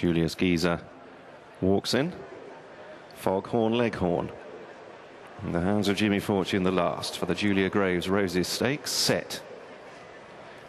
Julius Geezer walks in. Foghorn Leghorn. In the hands of Jimmy Fortune, the last for the Julia Graves Roses Stakes. Set.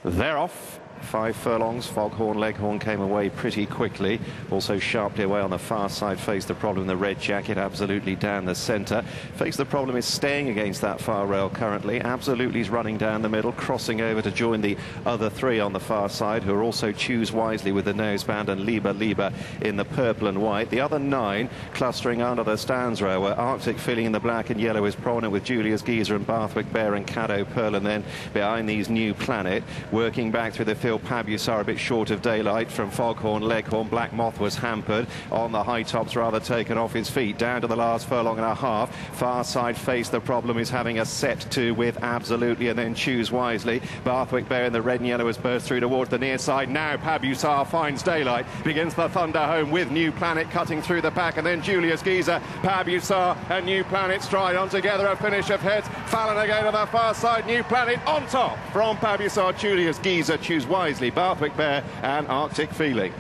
They're off. Five furlongs, Foghorn Leghorn came away pretty quickly. Also sharply away on the far side, Face The Problem. The red jacket absolutely down the centre. Face The Problem is staying against that far rail currently. Absolutely is running down the middle, crossing over to join the other three on the far side, who are also choose wisely with the noseband and Lieber Lieber in the purple and white. The other nine clustering under the stands row, where Arctic Feeling in the black and yellow is prominent with Julius Geezer and Bathwick Bear and Cadeaux Pearl, and then behind these New Planet, working back through the field Pabusar a bit short of daylight from Foghorn, Leghorn. Black Moth was hampered on the high tops, rather taken off his feet. Down to the last furlong and a half. Far side face. The problem is having a set two with absolutely and then choose wisely. Bathwick Bear in the red and yellow has burst through towards the near side. Now Pabusar finds daylight. Begins the thunder home with New Planet cutting through the pack and then Julius Geezer, Pabusar and New Planet stride on together. A finish of heads. Fallon again on the far side. New Planet on top from Pabusar. Julius Geezer choose wisely. Bathwick Bear and Arctic Feeling.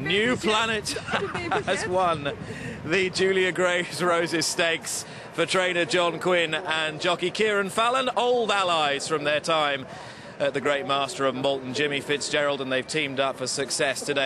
New Planet has won the Julia Graves Roses Stakes for trainer John Quinn and jockey Kieren Fallon, old allies from their time at the Great Master of Malton, Jimmy Fitzgerald, and they've teamed up for success today.